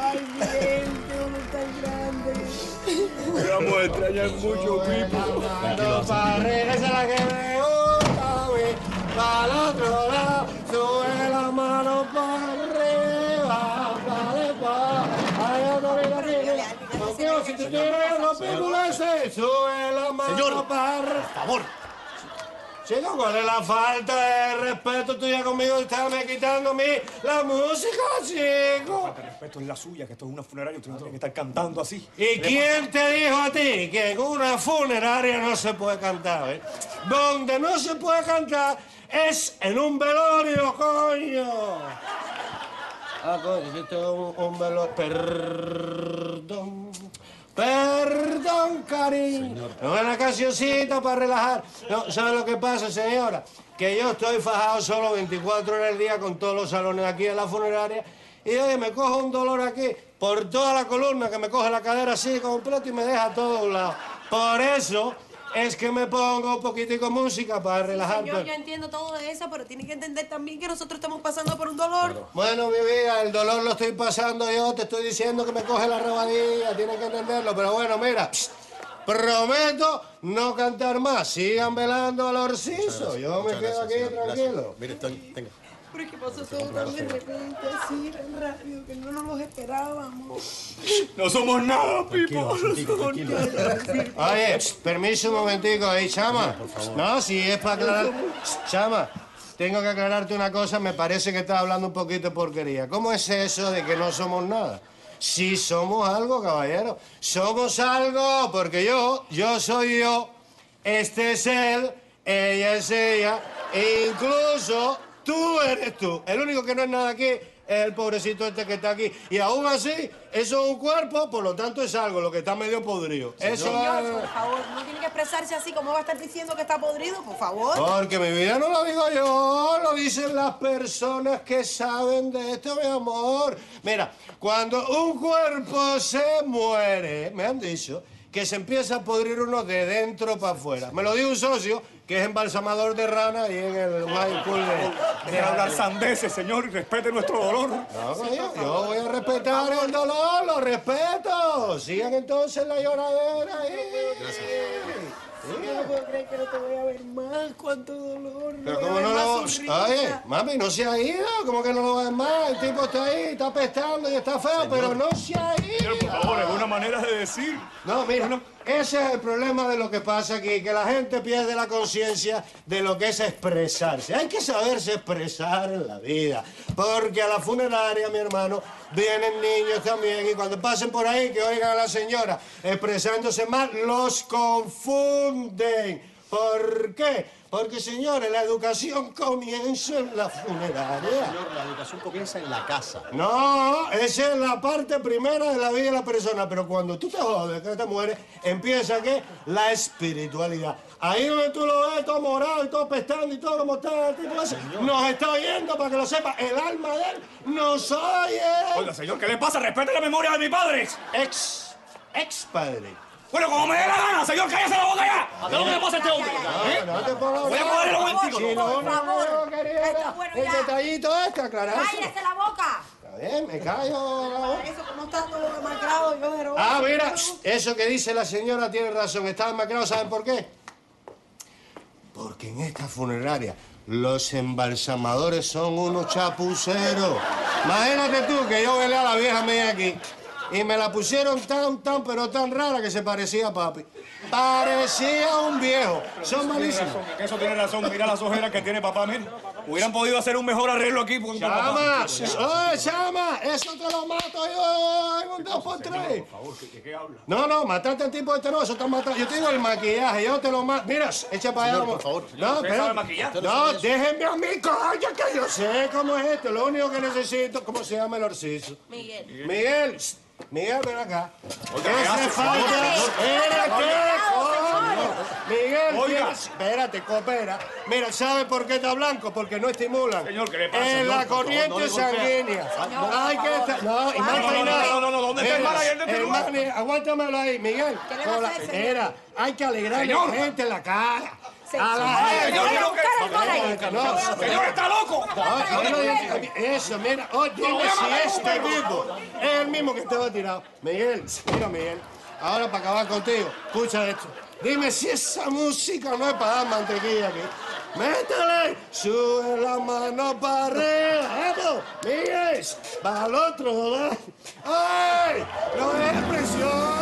Ay, Miguel, qué uno tan grande. Vamos a extrañar mucho, Pipo. Arriba, esa es la que me gusta a mí. Para el otro lado, sube la mano para arriba. Dale pa, ay, arriba, arriba. Contigo, si te quieres, no peculeces. Sube la mano Señor, para arriba. Por favor. Chico, ¿cuál es la falta de respeto tuya conmigo? Estás quitando a mí la música, chico. Falta de respeto es la suya, que esto es una funeraria. Usted no tiene que estar cantando así. ¿Y quién te dijo a ti que en una funeraria no se puede cantar? eh? Donde no se puede cantar es en un velorio, coño. Ah, coño, esto es un, un velorio. Perdón. Perdón, cariño. Una cancioncita para relajar. No, ¿sabe lo que pasa, señora? Que yo estoy fajado solo 24 horas al día con todos los salones aquí en la funeraria. Y oye, me cojo un dolor aquí por toda la columna que me coge la cadera así completo y me deja a todo un lado. Por eso es que me pongo un poquitico música para relajar. Señor, yo entiendo todo de eso, pero tiene que entender también que nosotros estamos pasando por un dolor. Bueno, mi vida, el dolor lo estoy pasando yo, te estoy diciendo que me coge la rabadilla, tienes que entenderlo, pero bueno, mira, psst, prometo no cantar más, sigan velando al orcizo, yo me quedo aquí tranquilo. Mire, estoy, tenga. Pero es que pasó todo tan de repente, así, tan rápido, que no nos los esperábamos. No somos nada, Pipo. Oye, permiso un momentico ahí, chama. No, si es para aclarar. Chama, tengo que aclararte una cosa, me parece que estás hablando un poquito de porquería. ¿Cómo es eso de que no somos nada? Sí somos algo, caballero. Somos algo, porque yo, yo soy yo, este es él, ella es ella, e incluso tú eres tú. El único que no es nada aquí es el pobrecito este que está aquí. Y aún así, eso es un cuerpo, por lo tanto es algo, lo que está medio podrido. Eso Señor, por favor, no tiene que expresarse así. ¿Cómo va a estar diciendo que está podrido? Por favor. Porque mi vida no lo digo yo, lo dicen las personas que saben de esto, mi amor. Mira, cuando un cuerpo se muere, me han dicho que se empieza a podrir uno de dentro para afuera. Me lo dio un socio que es embalsamador de rana y en el high school de... De hablar sandeces, señor, y respete nuestro dolor. No, coño, yo voy a respetar el dolor, lo respeto. Sigan entonces la lloradera ahí. Yo no puedo creer que no te voy a ver más. Cuánto dolor. Pero voy a cómo ver no lo... Oye, mami, no se ha ido. ¿Cómo que no lo ves más? El tipo está ahí, está apestando y está feo, pero no se ha Señor, por ido. favor, es una manera de decir. No, mira, ese es el problema de lo que pasa aquí, que la gente pierde la conciencia de lo que es expresarse. Hay que saberse expresar en la vida, porque a la funeraria, mi hermano, vienen niños también y cuando pasen por ahí que oigan a la señora expresándose mal, los confunden. ¿Por qué? Porque, señores, la educación comienza en la funeraria. Señor, la educación comienza en la casa. No, esa es la parte primera de la vida de la persona, pero cuando tú te jodes, que te mueres, empieza ¿qué? La espiritualidad. Ahí donde tú lo ves todo morado y todo pestando y todo como está el tipo ese, nos está oyendo para que lo sepa, el alma de él nos oye. Oiga, señor, ¿qué le pasa? Respete la memoria de mi padre. Ex, ex padre. Bueno, como me dé la gana, señor, cállese la boca ya. ¿A dónde le pasa a este hombre? ¿Eh? No te pongas Voy a cogerle un momentico. Si no, Por no, quería es el detallito este, aclarar. ¡Cállese la boca! Está bien, me callo la boca. Eso, como está todo demacrado, yo pero... Ah, mira, eso que dice la señora tiene razón. Está demacrado, ¿saben por qué? Porque en esta funeraria los embalsamadores son unos chapuceros. Imagínate tú que yo velé a la vieja mía aquí y me la pusieron tan, tan, pero tan rara que se parecía a papi. Parecía un viejo. Son malísimos. eso tiene razón. Mira las ojeras que tiene papá, mira. Hubieran podido hacer un mejor arreglo aquí con Chama, oye, chama, eso te lo mato yo en un dos por tres. Por favor, ¿de qué habla? No, no, mataste al tipo este no, eso está matando. Yo te digo el maquillaje, yo te lo mato. Mira, echa para allá. Por favor. No, ¿Usted espera. No, déjenme a mí, coño, que yo sé cómo es esto. Lo único que necesito, ¿cómo se llama el orcizo? Miguel. Miguel, Miguel, ven acá. Oiga, ¿Qué ¿qué hace hace? falta? Coño. Miguel, Oiga. tienes- espérate, coopera. Mira, ¿sabe por qué está blanco? Porque no estimulan. Señor, ¿qué le pasa, En la Por favor, corriente no le golpea. sanguínea. Señor, Hay por que favor. estar. No, y No, más no, no, no, no, no, ¿dónde está el Mira, manager de este el lugar? manager, aguántamelo ahí, Miguel. ¿Qué le va a hacer, señor? Mira, hay que alegrarle a Señor. la gente en la cara. A la Señor, gente. no, que- No, ¡Señor, está loco! no, no, Eso, mira, oh, dime si este tipo es el mismo que estaba tirado. Miguel, mira, Miguel, ahora para acabar contigo, escucha esto. Dime si esa música no es para dar mantequilla aquí. Métele, sube la mano para arriba, vamos, Miguel, para el otro lado. ¡Ay! ¡No es precioso!